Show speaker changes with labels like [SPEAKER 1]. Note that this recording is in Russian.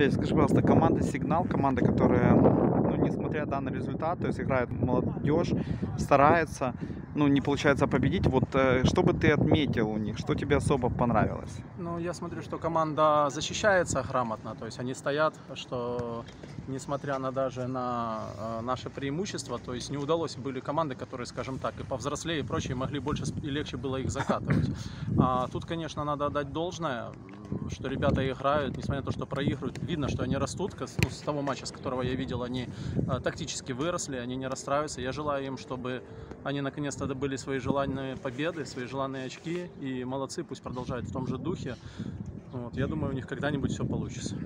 [SPEAKER 1] Петь, скажи, пожалуйста, команда «Сигнал», команда, которая, ну, несмотря на результат, то есть играет молодежь, старается, ну, не получается победить. Вот э, что бы ты отметил у них, что тебе особо понравилось?
[SPEAKER 2] Ну, я смотрю, что команда защищается грамотно, то есть они стоят, что несмотря на даже на э, наше преимущество, то есть не удалось, были команды, которые, скажем так, и повзрослее и прочие, могли больше и легче было их закатывать. А тут, конечно, надо отдать должное, что ребята играют, несмотря на то, что проигрывают, видно, что они растут, ну, с того матча, с которого я видел, они э, тактически выросли, они не расстраиваются. Я желаю им, чтобы они наконец-то добыли свои желанные победы, свои желанные очки, и молодцы, пусть продолжают в том же духе. Вот, я думаю, у них когда-нибудь все получится.